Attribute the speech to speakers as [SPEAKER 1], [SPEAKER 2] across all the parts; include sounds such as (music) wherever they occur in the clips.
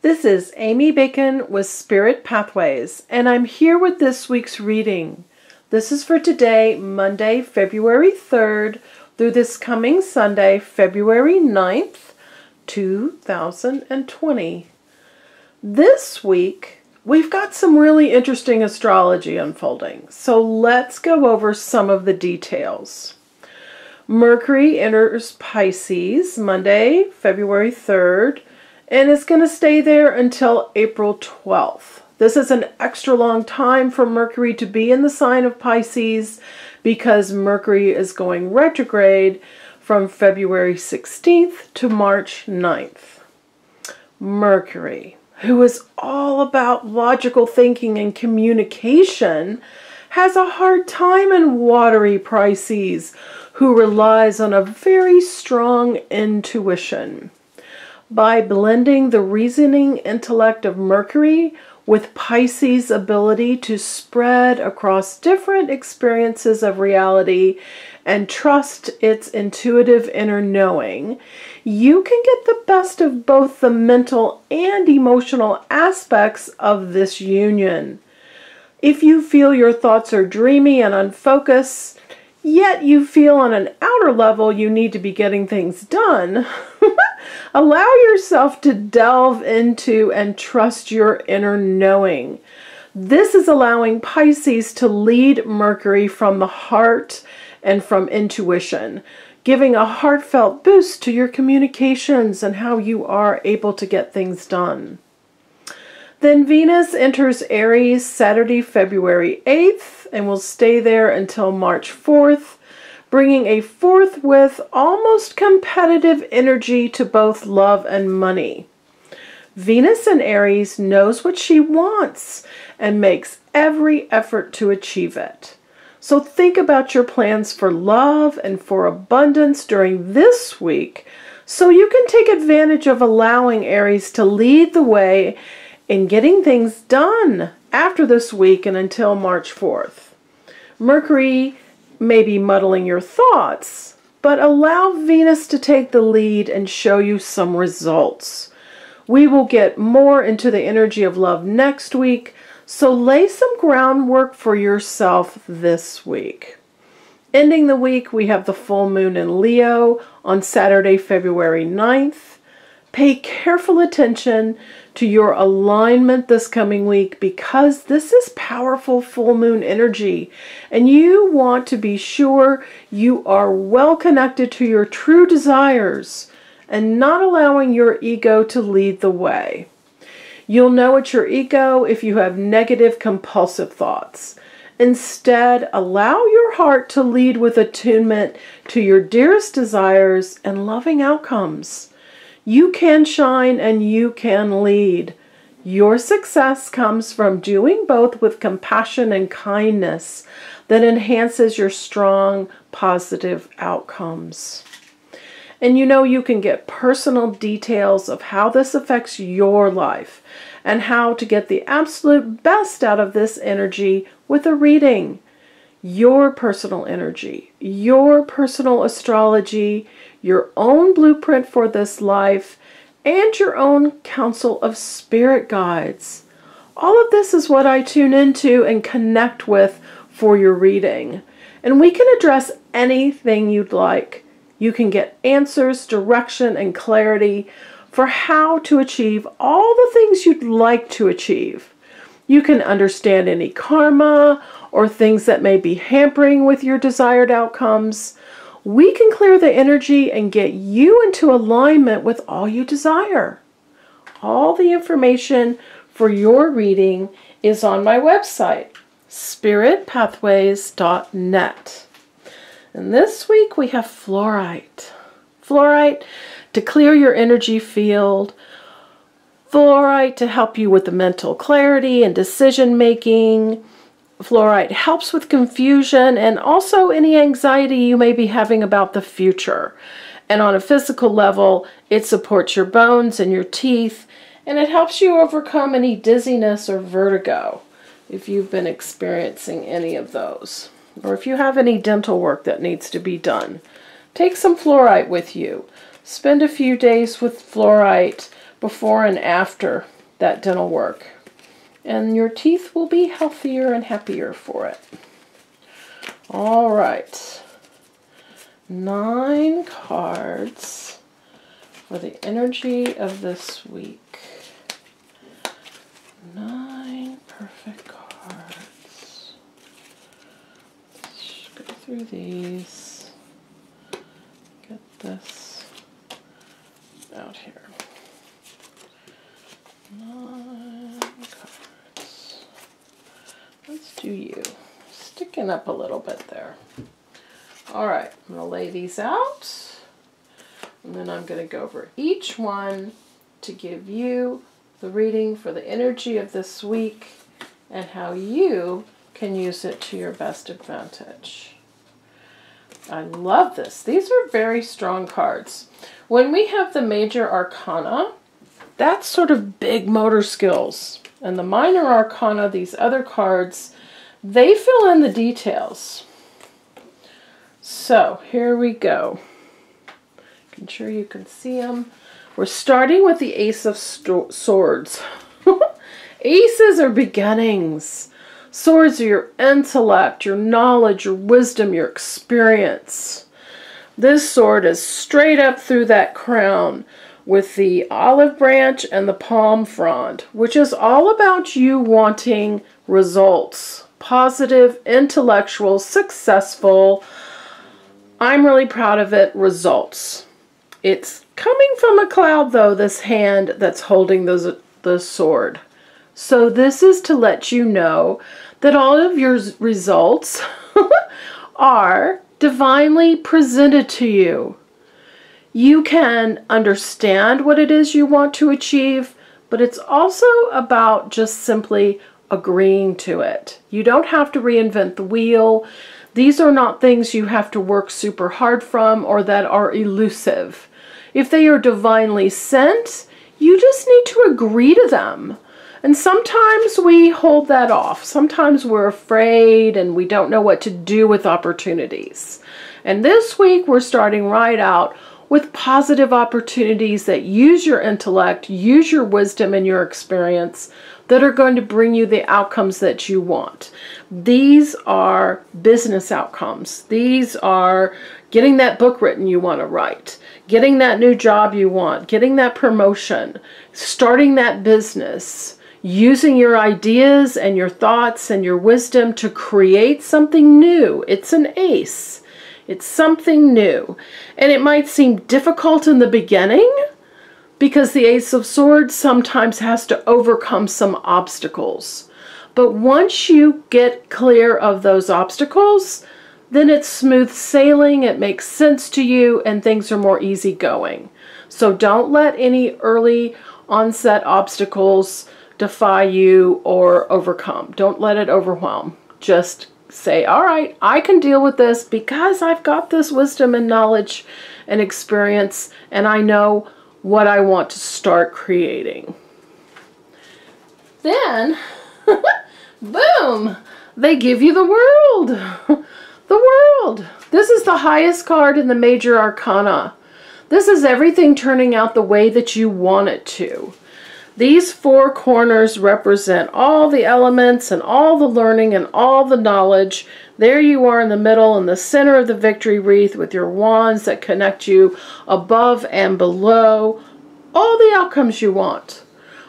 [SPEAKER 1] This is Amy Bacon with Spirit Pathways, and I'm here with this week's reading. This is for today, Monday, February 3rd, through this coming Sunday, February 9th, 2020. This week, we've got some really interesting astrology unfolding, so let's go over some of the details. Mercury enters Pisces Monday, February 3rd, and it's going to stay there until April 12th. This is an extra long time for Mercury to be in the sign of Pisces because Mercury is going retrograde from February 16th to March 9th. Mercury, who is all about logical thinking and communication, has a hard time in watery Pisces, who relies on a very strong intuition. By blending the reasoning intellect of Mercury with Pisces' ability to spread across different experiences of reality and trust its intuitive inner knowing, you can get the best of both the mental and emotional aspects of this union. If you feel your thoughts are dreamy and unfocused, yet you feel on an outer level you need to be getting things done, (laughs) allow yourself to delve into and trust your inner knowing. This is allowing Pisces to lead Mercury from the heart and from intuition, giving a heartfelt boost to your communications and how you are able to get things done. Then Venus enters Aries Saturday, February 8th, and will stay there until March 4th, bringing a fourth with almost competitive energy to both love and money. Venus in Aries knows what she wants and makes every effort to achieve it. So think about your plans for love and for abundance during this week so you can take advantage of allowing Aries to lead the way in getting things done after this week and until March 4th. Mercury may be muddling your thoughts, but allow Venus to take the lead and show you some results. We will get more into the energy of love next week, so lay some groundwork for yourself this week. Ending the week, we have the full moon in Leo on Saturday, February 9th. Pay careful attention to your alignment this coming week because this is powerful full moon energy and you want to be sure you are well connected to your true desires and not allowing your ego to lead the way. You'll know it's your ego if you have negative compulsive thoughts. Instead, allow your heart to lead with attunement to your dearest desires and loving outcomes. You can shine and you can lead. Your success comes from doing both with compassion and kindness that enhances your strong, positive outcomes. And you know, you can get personal details of how this affects your life and how to get the absolute best out of this energy with a reading. Your personal energy, your personal astrology, your own blueprint for this life, and your own council of spirit guides. All of this is what I tune into and connect with for your reading. And we can address anything you'd like. You can get answers, direction, and clarity for how to achieve all the things you'd like to achieve. You can understand any karma or things that may be hampering with your desired outcomes we can clear the energy and get you into alignment with all you desire. All the information for your reading is on my website, spiritpathways.net. And this week we have fluorite. Fluorite to clear your energy field, fluorite to help you with the mental clarity and decision making Fluorite helps with confusion and also any anxiety you may be having about the future. And on a physical level, it supports your bones and your teeth, and it helps you overcome any dizziness or vertigo if you've been experiencing any of those. Or if you have any dental work that needs to be done. Take some fluorite with you. Spend a few days with fluorite before and after that dental work. And your teeth will be healthier and happier for it. All right. Nine cards for the energy of this week. Nine perfect cards. Let's go through these. Get this out here. Nine cards. Let's do you. Sticking up a little bit there. All right, I'm to lay these out. And then I'm to go over each one to give you the reading for the energy of this week and how you can use it to your best advantage. I love this. These are very strong cards. When we have the major arcana, that's sort of big motor skills. And the minor arcana, these other cards, they fill in the details. So here we go. I'm sure you can see them. We're starting with the Ace of Swords. (laughs) Aces are beginnings. Swords are your intellect, your knowledge, your wisdom, your experience. This sword is straight up through that crown with the olive branch and the palm frond, which is all about you wanting results. Positive, intellectual, successful, I'm really proud of it, results. It's coming from a cloud, though, this hand that's holding the, the sword. So this is to let you know that all of your results (laughs) are divinely presented to you. You can understand what it is you want to achieve, but it's also about just simply agreeing to it. You don't have to reinvent the wheel. These are not things you have to work super hard from or that are elusive. If they are divinely sent, you just need to agree to them. And sometimes we hold that off. Sometimes we're afraid and we don't know what to do with opportunities. And this week we're starting right out with positive opportunities that use your intellect, use your wisdom and your experience that are going to bring you the outcomes that you want. These are business outcomes. These are getting that book written you want to write, getting that new job you want, getting that promotion, starting that business, using your ideas and your thoughts and your wisdom to create something new. It's an ace. It's something new. And it might seem difficult in the beginning because the Ace of Swords sometimes has to overcome some obstacles. But once you get clear of those obstacles, then it's smooth sailing, it makes sense to you, and things are more easygoing. So don't let any early onset obstacles defy you or overcome. Don't let it overwhelm. Just say, all right, I can deal with this because I've got this wisdom and knowledge and experience, and I know what I want to start creating. Then, (laughs) boom, they give you the world. (laughs) the world. This is the highest card in the major arcana. This is everything turning out the way that you want it to. These four corners represent all the elements and all the learning and all the knowledge. There you are in the middle, in the center of the victory wreath with your wands that connect you above and below. All the outcomes you want.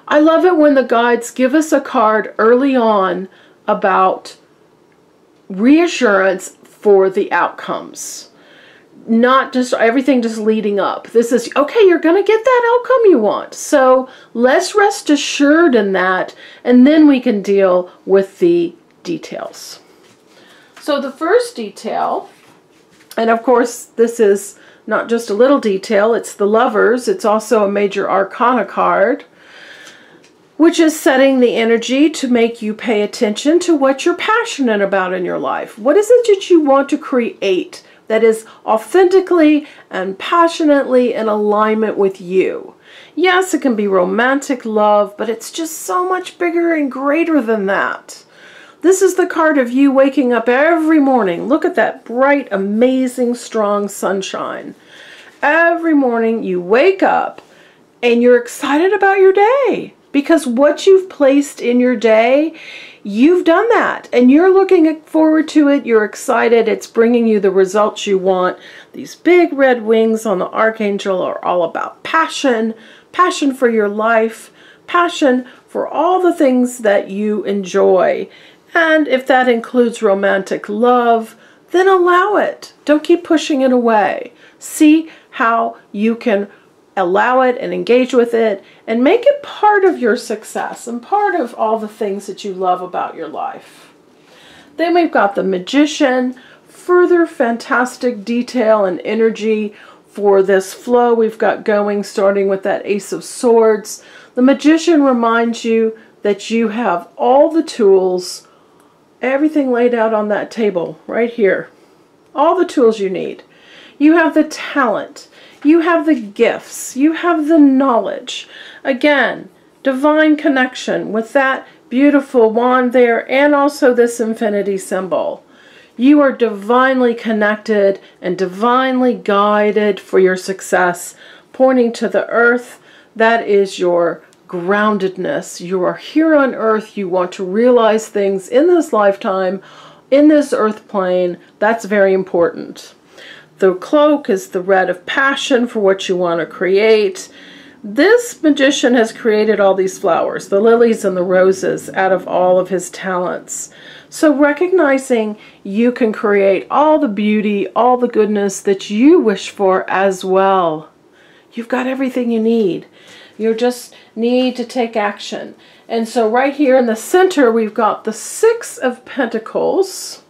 [SPEAKER 1] I love it when the guides give us a card early on about reassurance for the outcomes not just everything just leading up. This is, okay, you're going to get that outcome you want. So let's rest assured in that, and then we can deal with the details. So the first detail, and of course this is not just a little detail, it's the lovers. It's also a major arcana card, which is setting the energy to make you pay attention to what you're passionate about in your life. What is it that you want to create? That is authentically and passionately in alignment with you. Yes, it can be romantic love, but it's just so much bigger and greater than that. This is the card of you waking up every morning. Look at that bright, amazing, strong sunshine. Every morning you wake up and you're excited about your day because what you've placed in your day, you've done that and you're looking forward to it. You're excited. It's bringing you the results you want. These big red wings on the archangel are all about passion, passion for your life, passion for all the things that you enjoy. And if that includes romantic love, then allow it. Don't keep pushing it away. See how you can allow it and engage with it and make it part of your success and part of all the things that you love about your life. Then we've got the magician, further fantastic detail and energy for this flow we've got going, starting with that Ace of Swords. The magician reminds you that you have all the tools, everything laid out on that table right here. All the tools you need. You have the talent. You have the gifts. You have the knowledge. Again, divine connection with that beautiful wand there and also this infinity symbol. You are divinely connected and divinely guided for your success, pointing to the earth. That is your groundedness. You are here on earth. You want to realize things in this lifetime, in this earth plane. That's very important. The cloak is the red of passion for what you want to create. This magician has created all these flowers, the lilies and the roses, out of all of his talents. So recognizing you can create all the beauty, all the goodness that you wish for as well. You've got everything you need. You just need to take action. And so right here in the center, we've got the Six of Pentacles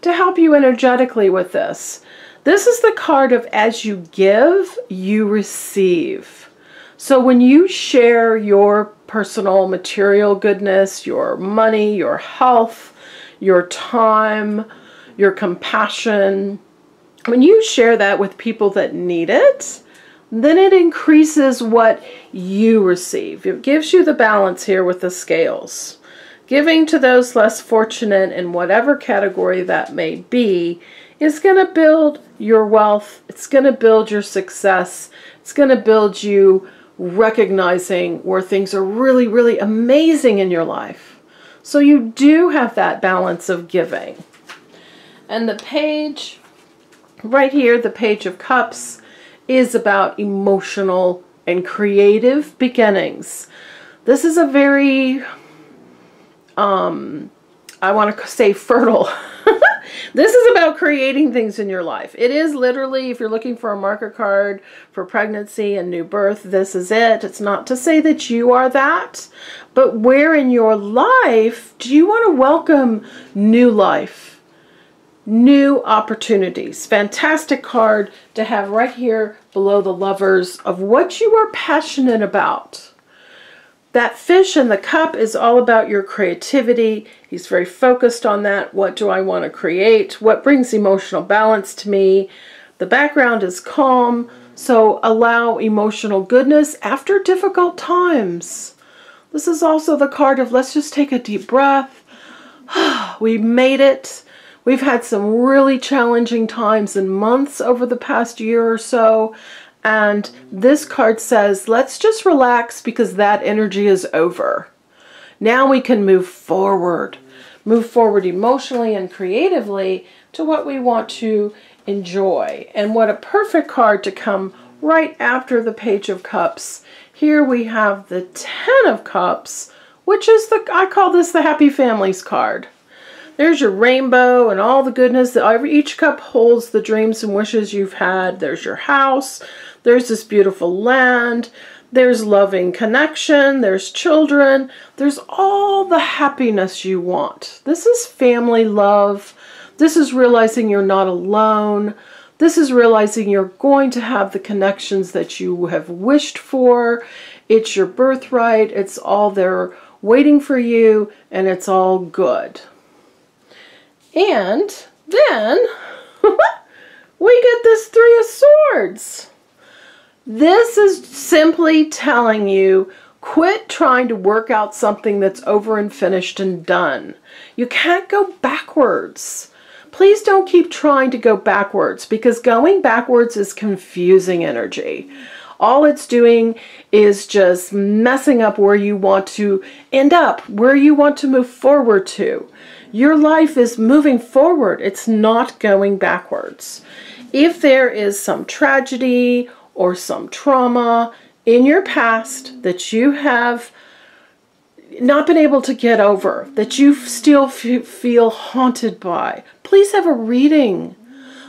[SPEAKER 1] to help you energetically with this. This is the card of as you give, you receive. So when you share your personal material goodness, your money, your health, your time, your compassion, when you share that with people that need it, then it increases what you receive. It gives you the balance here with the scales. Giving to those less fortunate in whatever category that may be is going to build your wealth. It's going to build your success. It's going to build you recognizing where things are really, really amazing in your life. So you do have that balance of giving. And the page right here, the Page of Cups, is about emotional and creative beginnings. This is a very, um, I want to say fertile (laughs) This is about creating things in your life. It is literally, if you're looking for a marker card for pregnancy and new birth, this is it. It's not to say that you are that, but where in your life do you want to welcome new life? New opportunities. Fantastic card to have right here below the lovers of what you are passionate about. That fish in the cup is all about your creativity. He's very focused on that. What do I want to create? What brings emotional balance to me? The background is calm, so allow emotional goodness after difficult times. This is also the card of let's just take a deep breath. (sighs) we made it. We've had some really challenging times and months over the past year or so, and this card says, let's just relax because that energy is over. Now we can move forward. Move forward emotionally and creatively to what we want to enjoy. And what a perfect card to come right after the Page of Cups. Here we have the Ten of Cups, which is the, I call this the Happy Families card. There's your rainbow and all the goodness that each cup holds the dreams and wishes you've had. There's your house. There's this beautiful land. There's loving connection. There's children. There's all the happiness you want. This is family love. This is realizing you're not alone. This is realizing you're going to have the connections that you have wished for. It's your birthright. It's all there waiting for you, and it's all good. And then (laughs) we get this Three of Swords. This is simply telling you quit trying to work out something that's over and finished and done. You can't go backwards. Please don't keep trying to go backwards because going backwards is confusing energy. all it's doing is just messing up where you want to end up, where you want to move forward to. Your life is moving forward, it's not going backwards. If there is some tragedy or some trauma in your past that you have not been able to get over, that you still feel haunted by, please have a reading.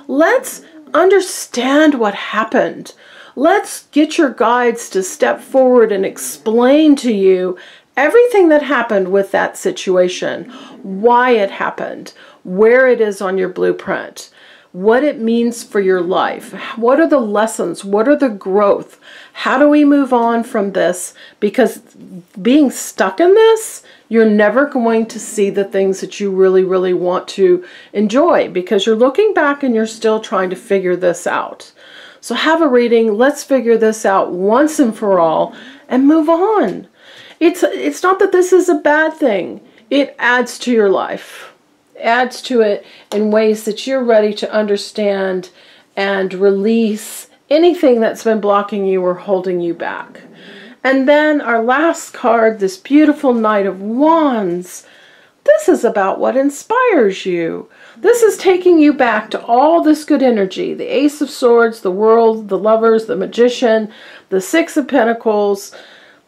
[SPEAKER 1] Let's understand what happened. Let's get your guides to step forward and explain to you everything that happened with that situation, why it happened, where it is on your blueprint, what it means for your life, what are the lessons, what are the growth, how do we move on from this? Because being stuck in this, you're never going to see the things that you really, really want to enjoy because you're looking back and you're still trying to figure this out. So have a reading. Let's figure this out once and for all and move on. It's, it's not that this is a bad thing. It adds to your life. Adds to it in ways that you're ready to understand and release anything that's been blocking you or holding you back. And then our last card, this beautiful Knight of Wands. This is about what inspires you. This is taking you back to all this good energy. The Ace of Swords, the World, the Lovers, the Magician, the Six of Pentacles,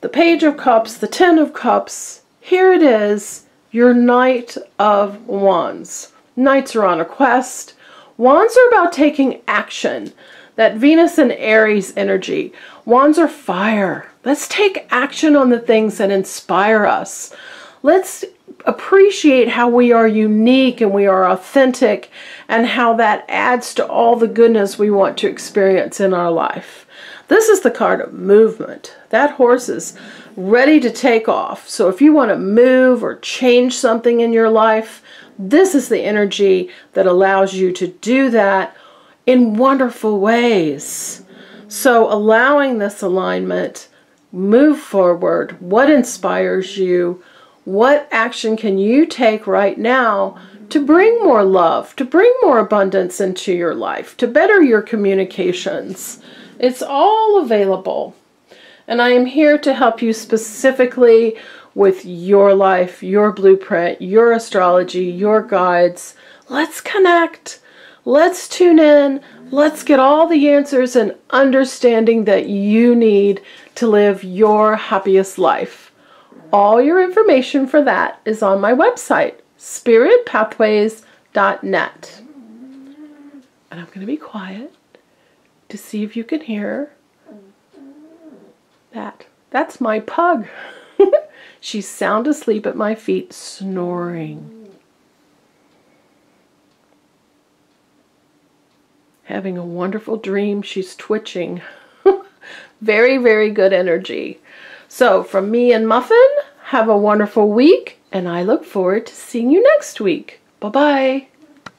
[SPEAKER 1] the Page of Cups, the Ten of Cups. Here it is, your Knight of Wands. Knights are on a quest. Wands are about taking action. That Venus and Aries energy. Wands are fire. Let's take action on the things that inspire us. Let's appreciate how we are unique and we are authentic and how that adds to all the goodness we want to experience in our life. This is the card of movement. That horse is ready to take off. So if you want to move or change something in your life, this is the energy that allows you to do that in wonderful ways. So allowing this alignment, move forward. What inspires you? What action can you take right now to bring more love, to bring more abundance into your life, to better your communications? It's all available. And I am here to help you specifically with your life, your blueprint, your astrology, your guides. Let's connect. Let's tune in. Let's get all the answers and understanding that you need to live your happiest life. All your information for that is on my website, spiritpathways.net. And I'm going to be quiet to see if you can hear that. That's my pug. (laughs) She's sound asleep at my feet, snoring. having a wonderful dream. She's twitching. (laughs) very, very good energy. So from me and Muffin, have a wonderful week, and I look forward to seeing you next week. Bye-bye.